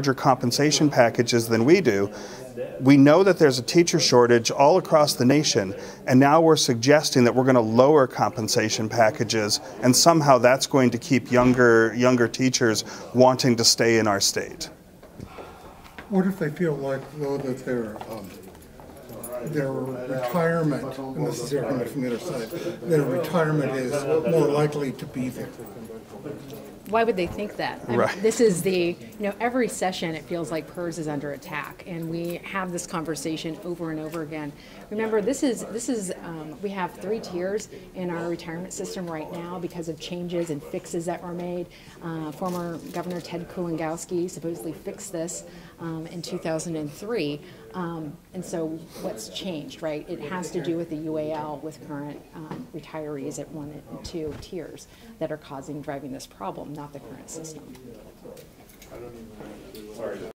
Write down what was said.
larger compensation packages than we do. We know that there's a teacher shortage all across the nation, and now we're suggesting that we're going to lower compensation packages, and somehow that's going to keep younger younger teachers wanting to stay in our state. What if they feel like, though, that their, um, their retirement, and this is argument from the other side, their retirement is more likely to be there? Why would they think that? I mean, Right. This is the, you know, every session, it feels like PERS is under attack, and we have this conversation over and over again. Remember, this is, this is, um, we have three tiers in our retirement system right now because of changes and fixes that were made. Uh, Former Governor Ted Kulongoski supposedly fixed this um, in 2003. Um, And so what's changed, right? It has to do with the UAL with current um, retirees at one and two tiers that are causing, driving this problem, not the current system.